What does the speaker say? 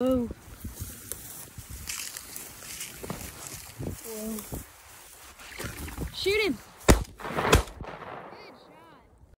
Whoa. Whoa. Shoot him.